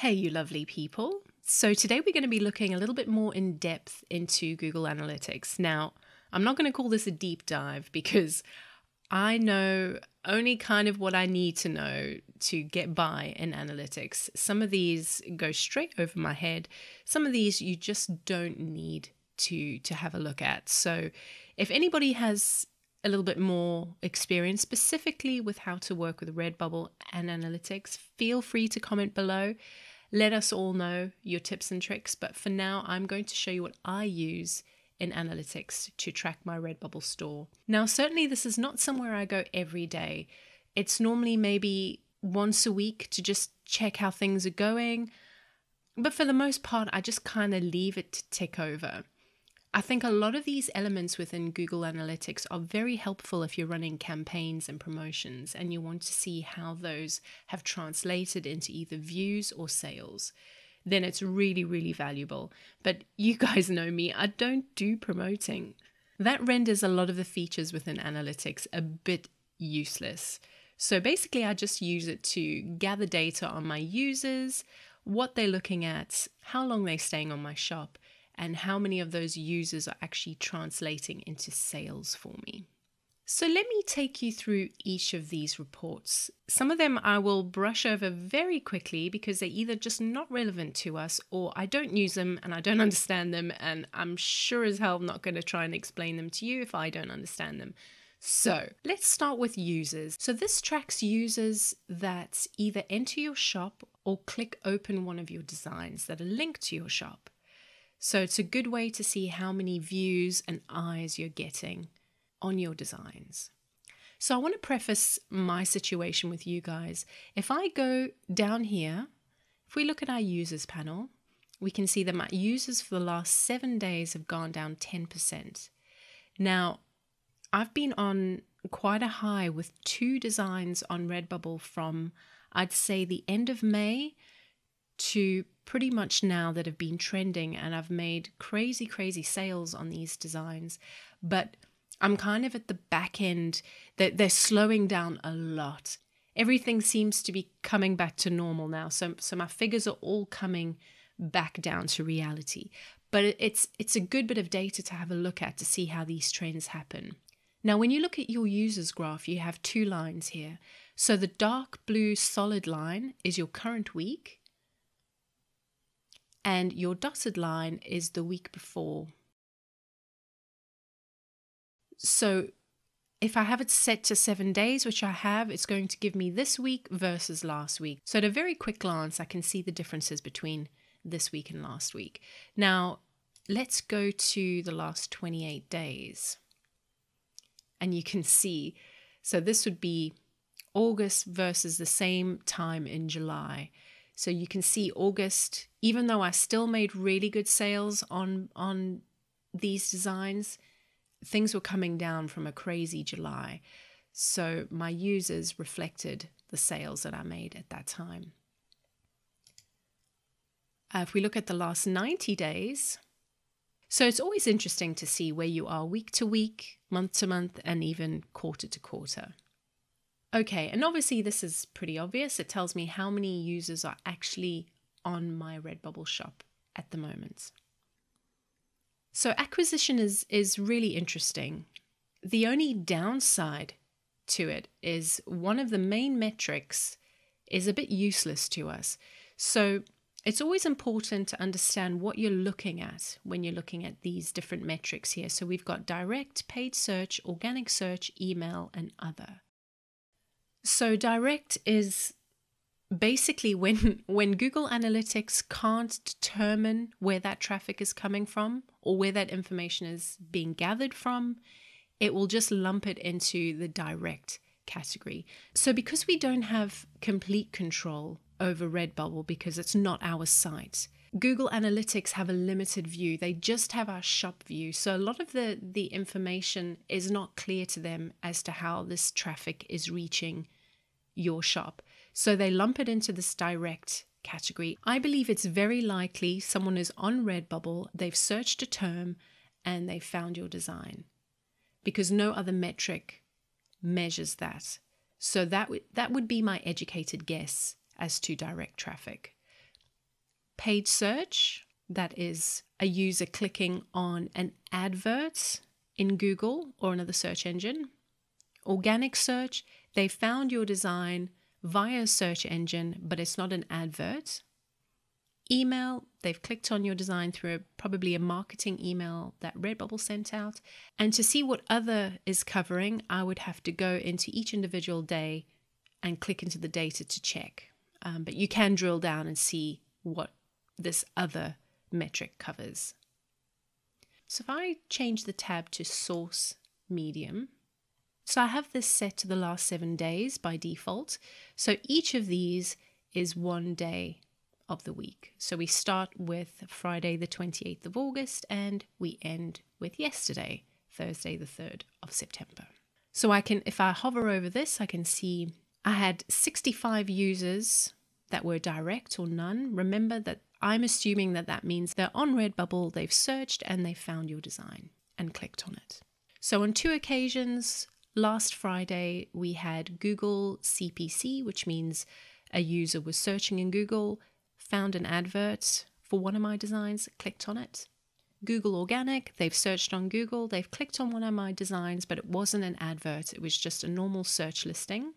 Hey, you lovely people. So, today we're going to be looking a little bit more in depth into Google Analytics. Now, I'm not going to call this a deep dive because I know only kind of what I need to know to get by in analytics. Some of these go straight over my head, some of these you just don't need to, to have a look at. So, if anybody has a little bit more experience specifically with how to work with Redbubble and analytics, feel free to comment below. Let us all know your tips and tricks, but for now, I'm going to show you what I use in analytics to track my Redbubble store. Now, certainly, this is not somewhere I go every day. It's normally maybe once a week to just check how things are going. But for the most part, I just kind of leave it to tick over. I think a lot of these elements within Google Analytics are very helpful if you're running campaigns and promotions and you want to see how those have translated into either views or sales. Then it's really, really valuable. But you guys know me, I don't do promoting. That renders a lot of the features within analytics a bit useless. So basically, I just use it to gather data on my users, what they're looking at, how long they're staying on my shop, and how many of those users are actually translating into sales for me. So let me take you through each of these reports. Some of them I will brush over very quickly because they're either just not relevant to us or I don't use them and I don't understand them, and I'm sure as hell not going to try and explain them to you if I don't understand them. So let's start with users. So this tracks users that either enter your shop or click open one of your designs that are linked to your shop. So it's a good way to see how many views and eyes you're getting on your designs. So I want to preface my situation with you guys. If I go down here, if we look at our users panel, we can see that my users for the last seven days have gone down 10%. Now, I've been on quite a high with two designs on Redbubble from, I'd say, the end of May to pretty much now that have been trending and I've made crazy, crazy sales on these designs. But I'm kind of at the back end that they're slowing down a lot. Everything seems to be coming back to normal now. So, so my figures are all coming back down to reality. But it's it's a good bit of data to have a look at to see how these trends happen. Now, when you look at your users graph, you have two lines here. So the dark blue solid line is your current week, and your dotted line is the week before. So if I have it set to seven days, which I have, it's going to give me this week versus last week. So at a very quick glance, I can see the differences between this week and last week. Now, let's go to the last 28 days. And you can see, so this would be August versus the same time in July. So you can see August, even though I still made really good sales on on these designs, things were coming down from a crazy July. So my users reflected the sales that I made at that time. Uh, if we look at the last 90 days, so it's always interesting to see where you are week to week, month to month, and even quarter to quarter. Okay, and obviously this is pretty obvious. It tells me how many users are actually on my Redbubble shop at the moment. So acquisition is is really interesting. The only downside to it is one of the main metrics is a bit useless to us. So it's always important to understand what you're looking at when you're looking at these different metrics here. So we've got direct, paid search, organic search, email, and other. So direct is basically when when Google Analytics can't determine where that traffic is coming from or where that information is being gathered from, it will just lump it into the direct category. So because we don't have complete control over Redbubble because it's not our site, Google Analytics have a limited view. They just have our shop view. So a lot of the, the information is not clear to them as to how this traffic is reaching your shop. So they lump it into this direct category. I believe it's very likely someone is on Redbubble, they've searched a term, and they found your design because no other metric measures that. So that, w- that would be my educated guess as to direct traffic. Paid search, that is a user clicking on an advert in Google or another search engine. Organic search, they found your design via a search engine, but it's not an advert. Email, they've clicked on your design through a, probably a marketing email that Redbubble sent out. And to see what other is covering, I would have to go into each individual day and click into the data to check. Um, but you can drill down and see what this other metric covers. So if I change the tab to source medium, so I have this set to the last seven days by default. So each of these is one day of the week. So we start with Friday, the 28th of August, and we end with yesterday, Thursday, the 3rd of September. So I can, if I hover over this, I can see I had 65 users that were direct or none. Remember that I'm assuming that that means they're on Redbubble, they've searched and they found your design and clicked on it. So on two occasions, last Friday, we had Google CPC, which means a user was searching in Google, found an advert for one of my designs, clicked on it. Google Organic, they've searched on Google, they've clicked on one of my designs, but it wasn't an advert, it was just a normal search listing.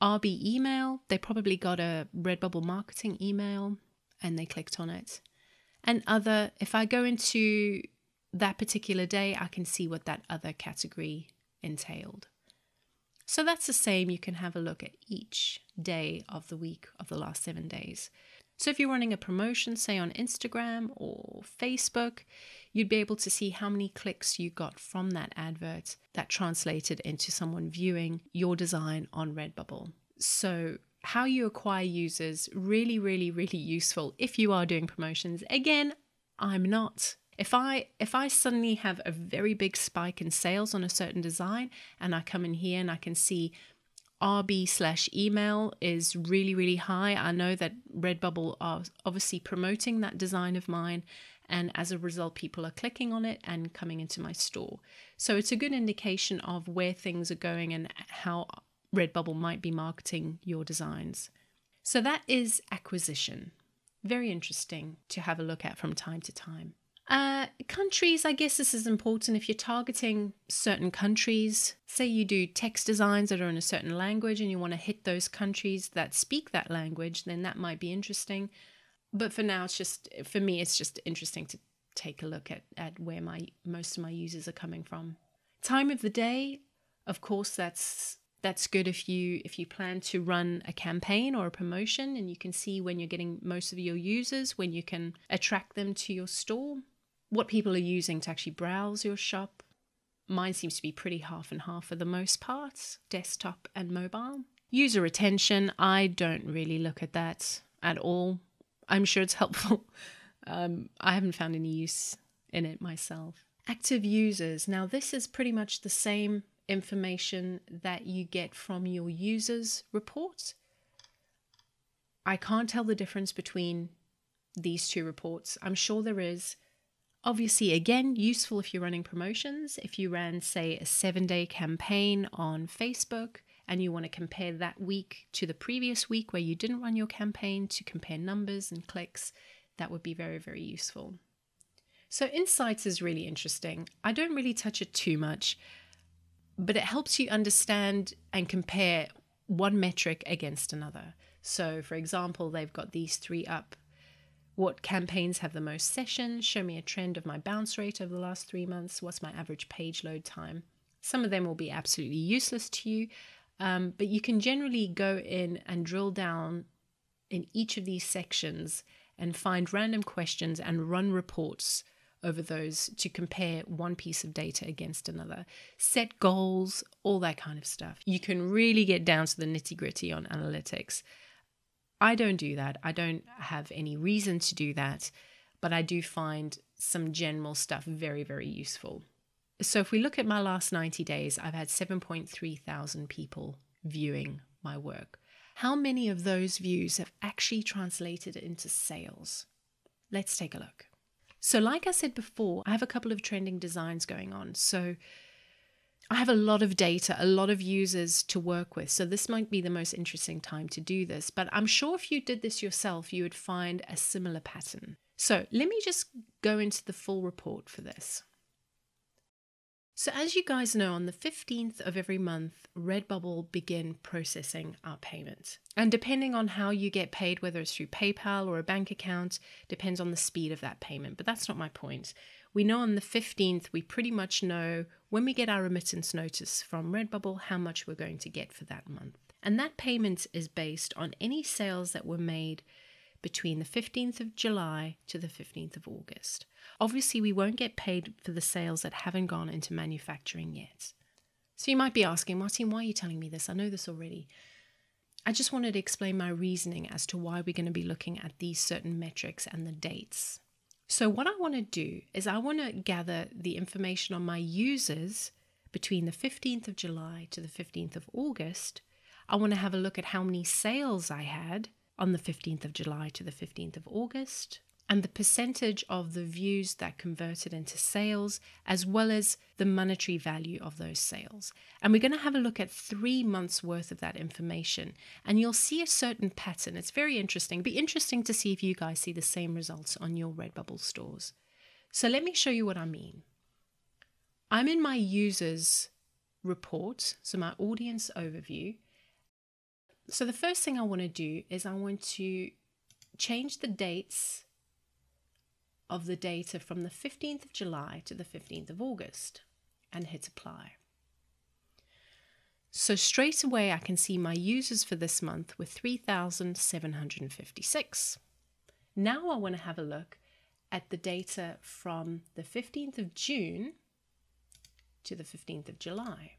RB email, they probably got a Redbubble marketing email and they clicked on it. And other, if I go into that particular day, I can see what that other category entailed. So that's the same. You can have a look at each day of the week of the last seven days. So if you're running a promotion, say on Instagram or Facebook, you'd be able to see how many clicks you got from that advert that translated into someone viewing your design on Redbubble. So how you acquire users really really really useful if you are doing promotions. Again i'm not. If i if i suddenly have a very big spike in sales on a certain design and i come in here and i can see rb slash email is really really high i know that redbubble are obviously promoting that design of mine and as a result people are clicking on it and coming into my store. So it's a good indication of where things are going and how Redbubble might be marketing your designs. So that is acquisition. Very interesting to have a look at from time to time. Uh, countries, I guess this is important if you're targeting certain countries. Say you do text designs that are in a certain language and you want to hit those countries that speak that language, then that might be interesting. But for now, it's just, for me, it's just interesting to take a look at, at where my most of my users are coming from. Time of the day, of course, that's that's good if you if you plan to run a campaign or a promotion and you can see when you're getting most of your users when you can attract them to your store. What people are using to actually browse your shop. Mine seems to be pretty half and half for the most part desktop and mobile. User retention i don't really look at that at all. I'm sure it's helpful. Um, i haven't found any use in it myself. Active users. Now this is pretty much the same information that you get from your users reports. I can't tell the difference between these two reports. I'm sure there is. Obviously, again, useful if you're running promotions. If you ran, say, a seven day campaign on Facebook and you want to compare that week to the previous week where you didn't run your campaign to compare numbers and clicks, that would be very, very useful. So, Insights is really interesting. I don't really touch it too much but it helps you understand and compare one metric against another. So, for example, they've got these three up. What campaigns have the most sessions? Show me a trend of my bounce rate over the last three months. What's my average page load time? Some of them will be absolutely useless to you, um, but you can generally go in and drill down in each of these sections and find random questions and run reports over those to compare one piece of data against another, set goals, all that kind of stuff. You can really get down to the nitty gritty on analytics. I don't do that. I don't have any reason to do that, but I do find some general stuff very, very useful. So if we look at my last 90 days, I've had 7.3 thousand people viewing my work. How many of those views have actually translated into sales? Let's take a look. So, like I said before, I have a couple of trending designs going on. So, I have a lot of data, a lot of users to work with. So this might be the most interesting time to do this. But I'm sure if you did this yourself, you would find a similar pattern. So let me just go into the full report for this. So, as you guys know, on the 15th of every month, Redbubble begin processing our payments. And depending on how you get paid, whether it's through PayPal or a bank account, depends on the speed of that payment. But that's not my point. We know on the 15th, we pretty much know when we get our remittance notice from Redbubble how much we're going to get for that month. And that payment is based on any sales that were made between the 15th of July to the 15th of August. Obviously, we won't get paid for the sales that haven't gone into manufacturing yet. So you might be asking, Martin, why are you telling me this? I know this already. I just wanted to explain my reasoning as to why we're going to be looking at these certain metrics and the dates. So, what I want to do is I want to gather the information on my users between the 15th of July to the 15th of August. I want to have a look at how many sales I had on the 15th of July to the 15th of August, and the percentage of the views that converted into sales, as well as the monetary value of those sales. And we're going to have a look at three months worth of that information, and you'll see a certain pattern. It's very interesting. It'll be interesting to see if you guys see the same results on your Redbubble stores. So let me show you what I mean. I'm in my users report, so my audience overview, so the first thing I want to do is I want to change the dates of the data from the 15th of July to the 15th of August and hit apply. So straight away I can see my users for this month were 3,756. Now I want to have a look at the data from the 15th of June to the 15th of July.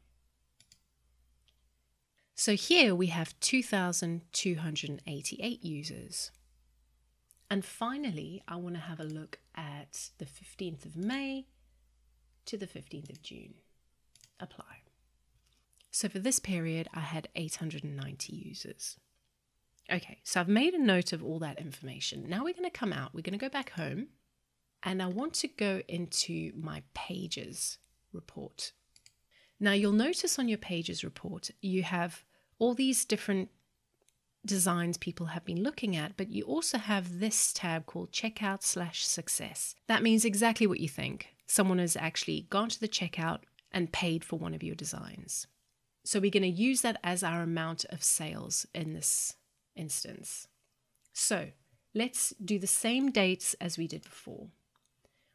So here we have 2,288 users. And finally, I want to have a look at the 15th of May to the 15th of June. Apply. So for this period, I had 890 users. Okay, so I've made a note of all that information. Now we're going to come out, we're going to go back home, and I want to go into my pages report. Now you'll notice on your pages report, you have all these different designs people have been looking at, but you also have this tab called checkout slash success. That means exactly what you think. Someone has actually gone to the checkout and paid for one of your designs. So we're going to use that as our amount of sales in this instance. So let's do the same dates as we did before.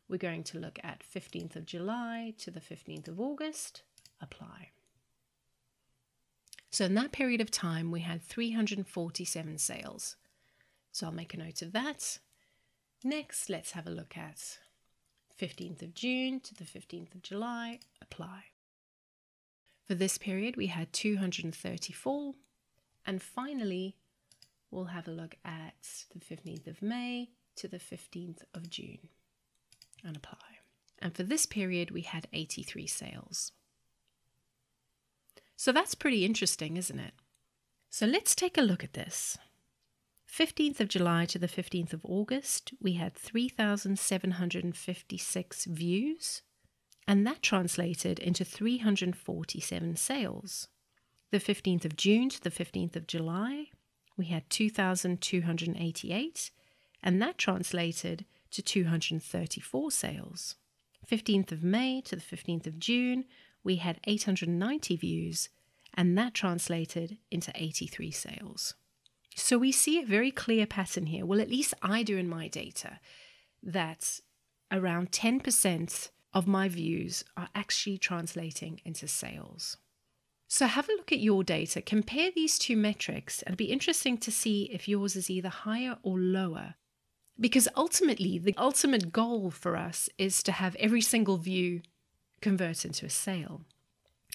We're going to look at 15th of July to the 15th of August apply. So in that period of time, we had 347 sales. So I'll make a note of that. Next, let's have a look at 15th of June to the 15th of July, apply. For this period, we had 234. And finally, we'll have a look at the 15th of May to the 15th of June and apply. And for this period, we had 83 sales. So that's pretty interesting, isn't it? So let's take a look at this. 15th of July to the 15th of August, we had 3,756 views, and that translated into 347 sales. The 15th of June to the 15th of July, we had 2,288, and that translated to 234 sales. 15th of May to the 15th of June, we had 890 views, and that translated into 83 sales. So we see a very clear pattern here. Well, at least I do in my data, that around 10% of my views are actually translating into sales. So have a look at your data, compare these two metrics, and it'll be interesting to see if yours is either higher or lower. Because ultimately, the ultimate goal for us is to have every single view convert into a sale.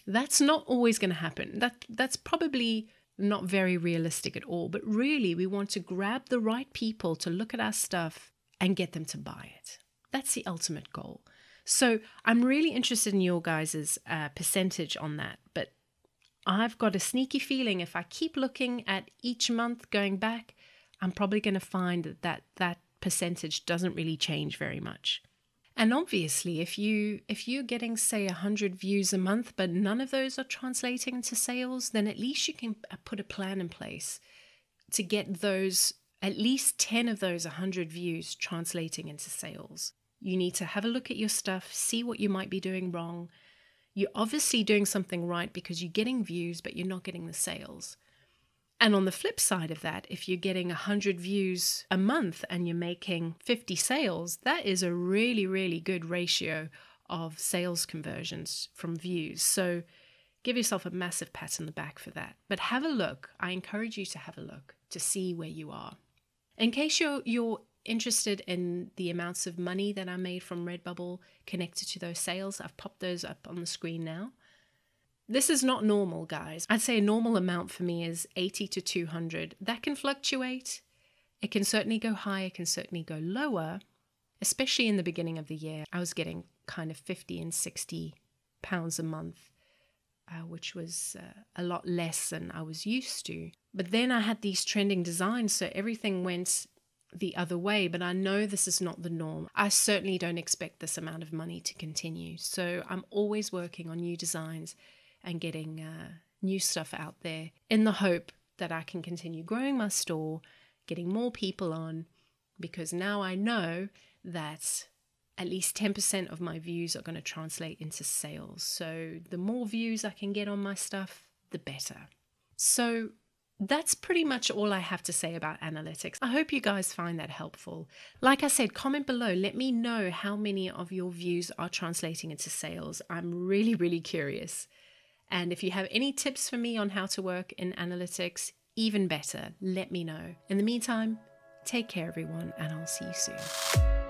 That's not always going to happen. That that's probably not very realistic at all, but really we want to grab the right people to look at our stuff and get them to buy it. That's the ultimate goal. So I'm really interested in your guys' uh, percentage on that, but I've got a sneaky feeling if I keep looking at each month going back, I'm probably going to find that, that that percentage doesn't really change very much. And obviously, if you if you're getting say 100 views a month but none of those are translating into sales, then at least you can uh, put a plan in place to get those at least 10 of those 100 views translating into sales. You need to have a look at your stuff, see what you might be doing wrong. You're obviously doing something right because you're getting views but you're not getting the sales. And on the flip side of that, if you're getting 100 views a month and you're making 50 sales, that is a really, really good ratio of sales conversions from views. So give yourself a massive pat on the back for that. But have a look. I encourage you to have a look to see where you are. In case you're, you're interested in the amounts of money that I made from Redbubble connected to those sales, I've popped those up on the screen now. This is not normal, guys. I'd say a normal amount for me is 80 to 200. That can fluctuate. It can certainly go high, it can certainly go lower, especially in the beginning of the year. I was getting kind of 50 and 60 pounds a month, uh, which was uh, a lot less than I was used to. But then I had these trending designs, so everything went the other way, but I know this is not the norm. I certainly don't expect this amount of money to continue. So I'm always working on new designs and getting uh, new stuff out there in the hope that I can continue growing my store, getting more people on, because now I know that at least 10% of my views are going to translate into sales. So the more views I can get on my stuff, the better. So that's pretty much all I have to say about analytics. I hope you guys find that helpful. Like I said, comment below. Let me know how many of your views are translating into sales. I'm really, really curious. And if you have any tips for me on how to work in analytics, even better, let me know. In the meantime, take care, everyone, and I'll see you soon.